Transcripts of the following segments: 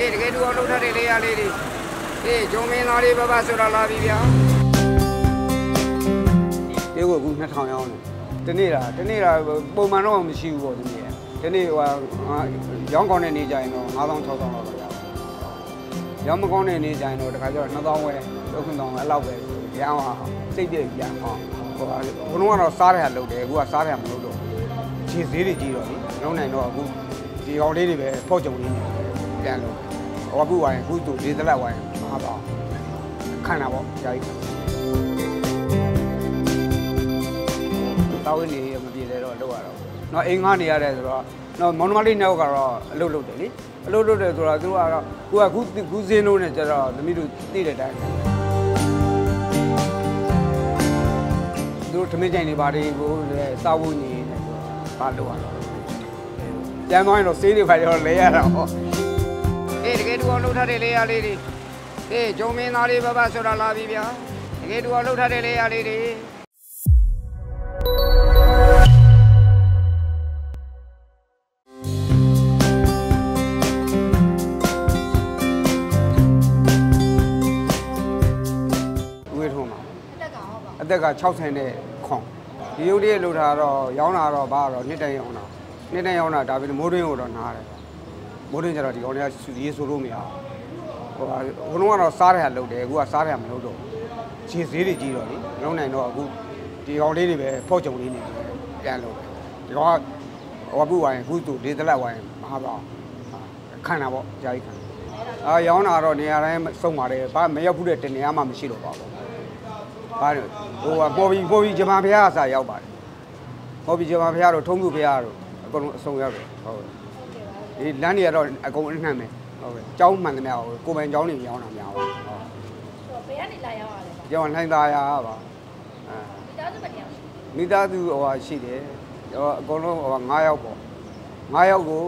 အေးတကယ်တူအောင်လုပ်ထားတဲ့လေးရလေးတွေအေးဂျုံမင်းသားလေးဘဘဆိုတာလာပြီဗျာဒီကိုအခု2000ရောင်းတယ်တနေ့တာတနေ့တာပုံမှန်တော့မရှိဘူးပေါ့ဒီနေ့ဒီနေ့ဟိုရောင်းကောင်းတဲ့နေ့ကျရင်တော့9000 6000လောက်တော့ရပါရောင်းမကောင်းတဲ့နေ့ကျရင်တော့တခါကျတော့2000ဝယ်လောက်ခွန်းတောင်းအဲ့လောက်ပဲရအောင်ဟာစိတ်ပြည့်ပြန်ဟောဟိုဘုံကတော့စားတဲ့ဟာလုပ်တယ်အခုကစားတဲ့ဟာမလုပ်တော့ခြေသေးတွေကြီးတော့လေလုံးနိုင်တော့အခုဒီကောင်လေးတွေပဲဖောက်ကြုံလေးနေ ပြန်လို့ဟောအခုဝိုင်းအခုသူလေးသက်လက်ဝိုင်းမှာပါခံတာပေါ့ကြာကြီးတောင်းနေမပြေတယ်တော့လောက်ရတော့เนาะအိမ်ငှားနေရတယ်ဆိုတော့เนาะမောင်နှမလေးနောက်ကတော့အလုပ်လုပ်တယ်လေအလုပ်လုပ်တယ်ဆိုတော့သူတို့ကတော့ကိုကခုခုစင်းလို့နဲ့ကျတော့သမီးတို့သိတဲ့အတိုင်းသူတို့ထမင်းကြိုင်တွေဘာတွေကိုလဲစားဖို့နေတယ်ဆိုတော့ဘာလုပ်ရတော့ပြန်သွားရင်တော့ဆေးတွေဘာရောလဲရတာဟောအေး တကယ်တူအောင်လုပ်ထားတဲ့လေးရလေးတွေအေးဂျုံမင်းသားလေးဘဘဆိုတာလာပြီဗျာတကယ်တူအောင်လုပ်ထားတဲ့လေးရလေးတွေဝေးထုံးမှာတက်ကဟောပါအသက်က60နဲ့ခွန်ဒီရုပ်တရက်လှူထားတော့ရောင်းတာတော့ဘာတော့နှစ်တိုင်ရောင်းတာနှစ်တိုင်ရောင်းတာဒါပေမဲ့မိုးတွင်းကိုတော့နားတယ် မိုးတွင်းကျတော့ဒီကောင်တွေကရေးဆိုလို့မရဘူးဟိုကဘုံကတော့စားတဲ့ဟာလုပ်တယ်အခုကစားတဲ့ဟာမလုပ်တော့ခြေသေးတွေကြီးတော့လေမလုံးနိုင်တော့အခုဒီကောင်လေးတွေပဲဖောက်ကြုံလေးနေပြန်လို့ဒီကောင်ကဟိုကပူဝိုင်းအခုသူလေးသက်လက်ဝိုင်းမဟာပါခံတာပေါ့ကြာကြီးခံအာရောင်းတာတော့နေရာတိုင်းစုံပါတယ်ဘာမရောက်ဘူးတဲ့တနေရာမှမရှိတော့ပါဘူးဘာလို့ဟိုကပေါ်ပြီးပေါ်ပြီးဂျမန်ဖះအစာရောက်ပါတယ်ပေါ်ပြီးဂျမန်ဖះတို့ထုံးမှုဖះတို့အကုန်လုံးအစုံရောက်တယ်ဟုတ်ကဲ့ ဒီလမ်းတွေကတော့အကုန်အနှံ့မယ်ဟုတ်ကဲ့ကျောင်းမှန်တယ်များကိုပိုင်ကျောင်းတွေရောင်းတာများပါဟုတ်ဆိုတော့ဘယ်ကနေလာရောက်ရလဲပါကျောင်းလှိုင်းသားရပါအဲဒီသားစုမတရားမိသားစုဟိုဟာရှိတယ်ဟိုအကုန်လုံးဟို9ယောက်ပေါ့9ယောက်ကို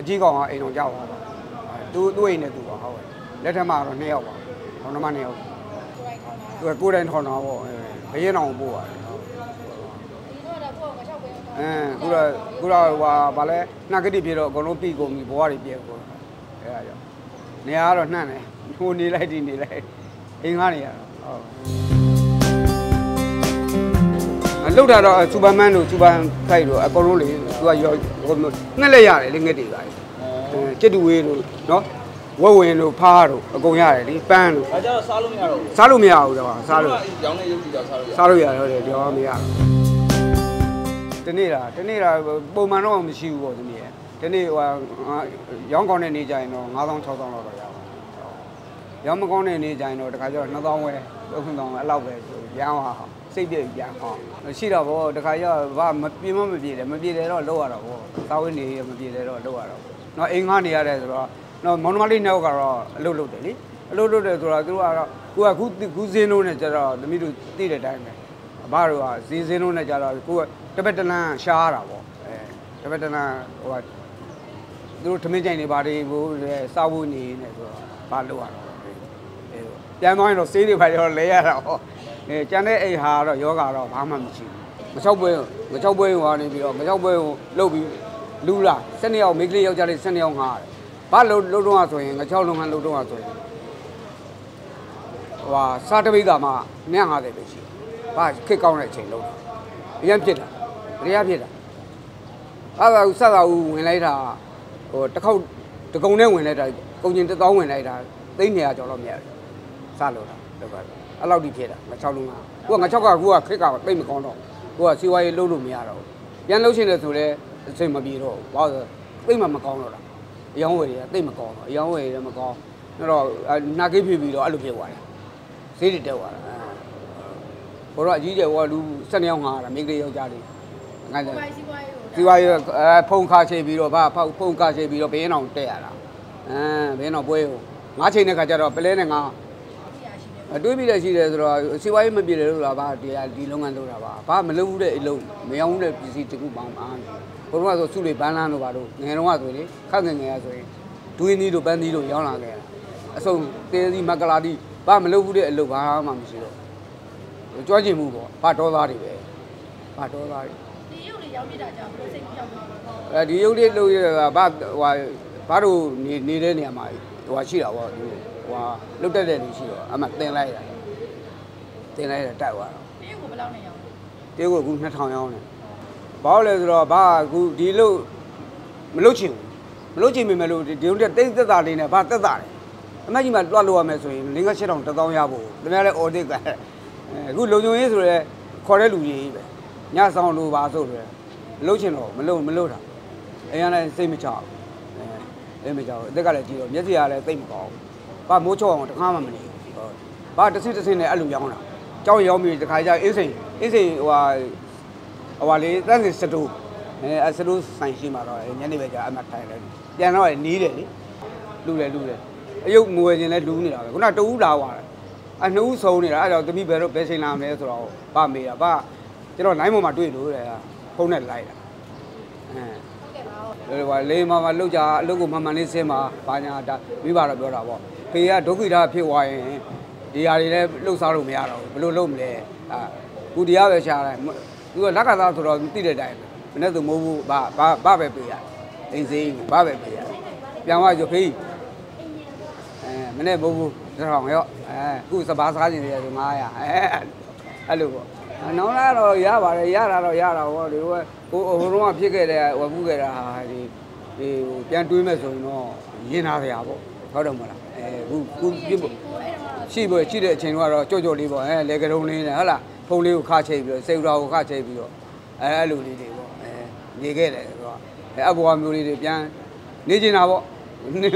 အကြီးကောင်ကအိမ်တော်ကြောက်ပါသူသူ့အိမ်နဲ့သူပါဟုတ်ကဲ့လက်ထက်မှာတော့2ယောက်ပါခေါင်းနှမ2ယောက်ကိုယ်တိုင်ခေါ်တာသူကကိုယ်တိုင်ထောင်တာပေါ့ဘရဲတောင်ပို့ပါတယ် ဒီတော့တော့ကိုယ်ကငါချောက်ပဲ အဲခုတော့ခုတော့ဟိုဗာလဲနှက်ကတိပြေတော့အကုန်လုံးပြီးကုန်ပြီဘဝတွေပြည့်ကုန်အဲဒါကြောင့်နေရာကတော့နှံ့တယ်ဟိုနေလိုက်ဒီနေလိုက်အိမ်ကားနေရတော့ဟုတ်အလုတ်တာတော့စူပါမန်တို့စူပါဖိုက်တို့အကုန်လုံးလေသူကရောဟိုငှက်လက်ရတယ်လေငှက်တွေပါအဲကျက်တူဝေးတို့နော်ဝက်ဝင်တို့ဖားတို့အကုန်ရတယ်လေပန်းတို့ဒါကြတော့စားလို့မရတော့ဘူးစားလို့မရဘူးတော့စားလို့ရောင်းနေရုပ်ကြည့်တော့စားလို့ရစားလို့ရတယ်ဟုတ်တယ်ပြောမရဘူး တနေ့တာတနေ့တာပုံမှန်တော့မရှိဘူးပေါ့ဒီနေ့တနေ့ဟိုရောင်းကောင်းတဲ့နေ့ကျရင်တော့9000 6000လောက်တော့ရပါရောင်းမကောင်းတဲ့နေ့ကျရင်တော့တခါကျတော့2000ဝယ်3000အဲ့လောက်ပဲဆိုရအောင်ဟာစိတ်ပြည့်ပြန်ဟောရှိတော့ဗောတခါကျတော့ဘာမပြေမမပြေတယ်မပြေတယ်တော့လောက်ရတော့ဗောသာဝင်းနေမပြေတယ်တော့လောက်ရတော့နော်အိမ်ငားနေရတယ်ဆိုတော့နော်မောင်နှမလေးနောက်ကတော့အလုပ်လုပ်တယ်လေအလုပ်လုပ်တယ်ဆိုတော့သူတို့ကတော့ကိုကခုခုစင်းလို့နဲ့ကျတော့သမီးတို့သိတဲ့အတိုင်းပဲအဘတို့ကဈေးစင်းလုံးနဲ့ကြတော့ကိုက တပတ်တလန်းရှားရတာပေါ့အဲတပတ်တလန်းဟိုကသူတို့ထမင်းကြိုင်တွေဘာတွေကိုလဲစားဖို့နေနေဆိုတော့ဘာလုပ်ရတော့အဲပြန်သွားရင်တော့ဆေးတွေဘာတွေတော့လဲရတာဟောအဲကျန်တဲ့အိမ်ဟာတော့ယောဂါတော့ဘာမှမရှိဘူးမချောက်ပွဲမချောက်ပွဲဟိုကနေပြီးတော့မချောက်ပွဲကိုလှုပ်ပြီးလူလာ12ယောက်မိန်းကလေးယောက်ျားလေး12ယောက်ငါရတယ်ဘာလှုပ်လှုပ်တော့ဆိုရင်ငချောက်လုံးကလှုပ်တော့ဆိုရင်ဟိုဟာစားတပိတ်ကမှ150ပဲရှိတယ်ဘာခစ်ကောင်းတဲ့အချိန်လုံးအရင်ဖြစ်တာ တရားဖြစ်တာအဲ့ဒါဆက်တာဦးဝင်လိုက်တာဟိုတစ်ခေါက်တကုံနဲ့ဝင်လိုက်တာကုန်ကျင်တစ်သောင်းဝင်လိုက်တာသိန်း200ကျော်တော့မြတ်စလို့တာလောက်ကအဲ့လောက်ထိဖြစ်တာငါ6လုံးကကိုကငါ6ကကိုကခစ်ကသိမ့်မကောင်းတော့ကိုကစီဝါရေးလုံးလို့မရတော့ပြန်လုံးရှင်တယ်ဆိုလဲအချိန်မပြေတော့ဘာလို့သိမ့်မမကောင်းတော့တာအယောင်းဝယ်တွေကသိမ့်မကောင်းတော့အယောင်းဝယ်တွေမကောင်းတော့နာကိဖြစ်ပြီးတော့အဲ့လိုဖြစ်သွားတယ်ဈေးတွေတက်သွားတာဘိုးတော့အကြီးကျယ်ဟောလူ12ယောက်ငါတာမိန်းကလေးယောက်ျားလေး ငါကိုကယ်စီးပွားရေးကိုဒီဝါရအဲဖုန်ခါချေပြီးတော့ဗာဖုန်ခါချေပြီးတော့ဘင်းအောင်တက်ရတာအဲဘင်းအောင်ပွဲကိုငါချိန်တဲ့ခါကျတော့ပလဲနဲ့ငါရရှိတယ်အတွေးပြီးတဲ့ရှိတယ်ဆိုတော့စီဝါရေးမပြေတယ်လို့လားဗာဒီဒီလုပ်ငန်းလုပ်တာပါဗာမလုပ်ဘူးတဲ့အလုပ်မရောဘူးတဲ့ပစ္စည်းတခုပေါင်းပါဘုရားဆိုစုလေပန်းလန်းတို့ပါတို့ငယ်တော့ကဆိုရင်ခက်ငယ်ငယ်ရဆိုရင်ဒွေးသီးတို့ပန်းသီးတို့ရောင်းလာခဲ့တာအစုံတေးသီးမကလာသီးဗာမလုပ်ဘူးတဲ့အလုပ်ဘာမှမရှိတော့ကြွားကျင်မှုပေါ့ဗာဒေါသားတွေပဲဗာဒေါသားတွေ ဒီရုပ်တွေရောင်းပြတာကြောင့်ဘယ်လိုစိတ်ကြောက်လဲအဲဒီရုပ်လေးလုပ်ရတာဗဟိုဘာလို့နေနေတဲ့နေရာမှာဟိုဟာရှိတာပေါ့ဒီဟိုဟာလုတ်တက်တဲ့လူရှိတော့အမှတင်လိုက်တာတင်လိုက်တာတိုက်သွားတော့တရုတ်ကိုဘယ်လောက်နဲ့ရောင်းလဲတေးကိုအခု2000ရောင်းတယ်ဘာလို့လဲဆိုတော့ဘာအခုဒီလုတ်မလုတ်ချင်ဘူးမလုတ်ချင်မိမယ်လို့ဒီဒီလိုတက်တိတ်သက်သာလေးနဲ့ဘာသက်သာတယ်အမကြီးမှတွားလို့ရမယ်ဆိုရင်လင်းက7000 1000ရဖို့တမန်လည်း audit ကအခုလုံခြုံရေးဆိုရဲခေါ်တဲ့လူကြီးပဲ ညဆောင်လို့ပါဆိုရဲမလုတ်ချင်တော့မလုတ်မလုတ်တာအရင်လည်းစိတ်မချဘူးအဲစိတ်မချဘူးအသက်ကလည်းကြည့်တော့မျက်စိကလည်းသိပ်မကောင်းဘူးဘာမိုးချောအောင်တခါမှမနေဘူးဘာတစ်စစ်တစ်စစ်နဲ့အဲ့လိုရောင်းတာကြောက်ရောင်းပြီးတခါကျအင်းစိန်အင်းစိန်ဟိုဟာဟိုပါလေတန်းစင်စတူအဲအစတူဆိုင်ရှိမှာတော့ညနေပဲကြာအမှထိုင်တယ်ပြန်တော့နီးတယ်လေလူတယ်လူတယ်အယုတ်ငွေခြင်းလဲလူနေတာပဲခုနတူးလာသွားတယ်အနှုတ်ဆုံးနေတာအဲဒါသမီးဘယ်တော့ဘယ်ချိန်လာမလဲဆိုတော့ဗမေးတာဗ ကျွန်တော်လိုင်းပေါ်မှာတွေ့လို့တဲ့ဖုန်းနဲ့လိုက်တာအဲဟုတ်ကဲ့ပါဟုတ်ဟိုလေမမလောက်ကြအလုပ်ကိုမမှန်လေးဆင်းမှာဘာညာဒါမိဘတော့ပြောတာပေါ့ဖေကဒုက္ခိတာဖြစ်သွားရင်ဒီဟာတွေလည်းလှုပ်ရှားလို့မရတော့ဘူးဘယ်လိုလုပ်မလဲအာကုတရားပဲရှားတယ်သူကလက်ကသားဆိုတော့သိတဲ့အတိုင်းမနေ့သူမဟုတ်ဘူးဘာဘာဘာပဲပေးရအိမ်စိမ်းဘာပဲပေးရပြန်သွားရုပ်ဖေးအဲမနေ့မဟုတ်ဘူးတစ်ထောင်ရောအဲခုစပါးစားနေတယ်ဆို900အဲအဲ့လိုပေါ့ နောင်လာတော့ရပါတယ်ရတာတော့ရတာပေါ့ဒီဟိုဟိုဟိုတော့ဖြစ်ခဲ့တဲ့ဟိုမှုခဲ့တာဟာဒီဒီဟိုပြန်တွေးမဲ့ဆိုရင်တော့ရင်နာစရာပေါ့ဟုတ်တယ်မလားအဲခုခုပြစ်ဖို့ရှိဖို့ရှိတဲ့အချိန်ကတော့ကြော့ကြော့လေးပေါ့အဲလေကတုံးလေးနဲ့ဟုတ်လားဖုန်းလေးကိုခါချိတ်ပြီးတော့စေဥရာကိုခါချိတ်ပြီးတော့အဲအဲ့လိုလေးတွေပေါ့အဲနေခဲ့တယ်ဆိုတော့အဲအဘောမျိုးလေးတွေပြန်နေကျင်တာပေါ့နေ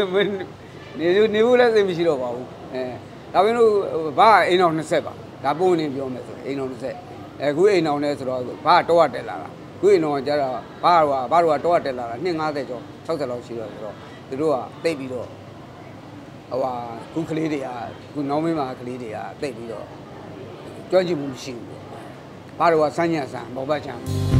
နေနေဘူးလည်းစိတ်မရှိတော့ပါဘူးအဲဒါပေမဲ့လို့ဘာအိမ်တော်20ပါဒါပုံနေပြောမယ်ဆိုရင်အိမ်တော်20 အဲခုအိမ်တော်နဲ့ဆိုတော့ဘာတော့တက်လာတာခုအိမ်တော်ကကျတော့ဘာတော့ဘာတော့တော့တက်လာတာ250ကျော်60လောက်ရှိတော့ဆိုတော့သူတို့ကတိတ်ပြီးတော့ဟိုဟာခုကလေးတွေကခုနောင်မင်းမှာကလေးတွေကတိတ်ပြီးတော့ကြွန့်ကြည့်မှုမရှိဘူး။ဘာလို့ကစမ်းညံဆန်ဘောပတ်ချံ